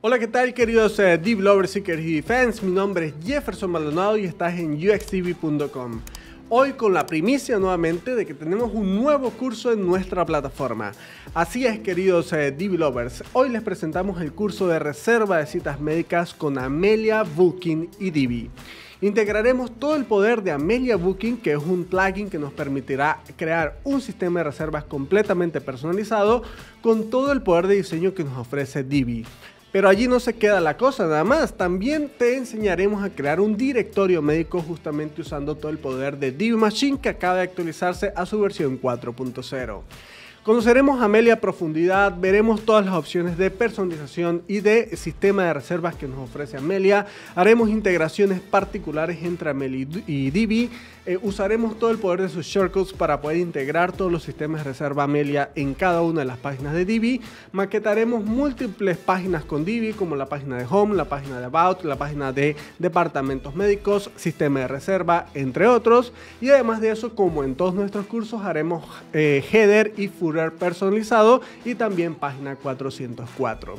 Hola, ¿qué tal queridos eh, Deep Lovers, Seekers y fans? Mi nombre es Jefferson Maldonado y estás en uxtv.com. Hoy con la primicia nuevamente de que tenemos un nuevo curso en nuestra plataforma. Así es queridos eh, Deep Lovers, hoy les presentamos el curso de reserva de citas médicas con Amelia Booking y Divi. Integraremos todo el poder de Amelia Booking, que es un plugin que nos permitirá crear un sistema de reservas completamente personalizado con todo el poder de diseño que nos ofrece Divi. Pero allí no se queda la cosa nada más, también te enseñaremos a crear un directorio médico justamente usando todo el poder de Divi Machine que acaba de actualizarse a su versión 4.0. Conoceremos Amelia a profundidad, veremos todas las opciones de personalización y de sistema de reservas que nos ofrece Amelia, haremos integraciones particulares entre Amelia y Divi, eh, usaremos todo el poder de sus shortcuts para poder integrar todos los sistemas de reserva Amelia en cada una de las páginas de Divi, maquetaremos múltiples páginas con Divi como la página de Home, la página de About, la página de departamentos médicos, sistema de reserva, entre otros, y además de eso, como en todos nuestros cursos, haremos eh, header y footer personalizado y también página 404.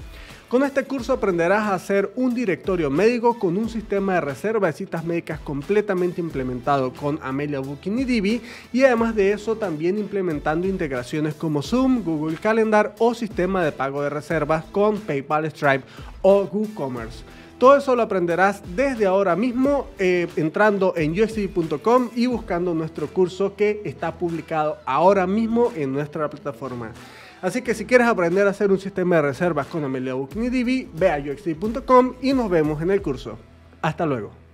Con este curso aprenderás a hacer un directorio médico con un sistema de reserva de citas médicas completamente implementado con Amelia Booking y Divi y además de eso también implementando integraciones como Zoom, Google Calendar o sistema de pago de reservas con PayPal Stripe o WooCommerce. Todo eso lo aprenderás desde ahora mismo eh, entrando en uxtv.com y buscando nuestro curso que está publicado ahora mismo en nuestra plataforma. Así que si quieres aprender a hacer un sistema de reservas con Amelia Booking y Divi, ve a uxtv.com y nos vemos en el curso. Hasta luego.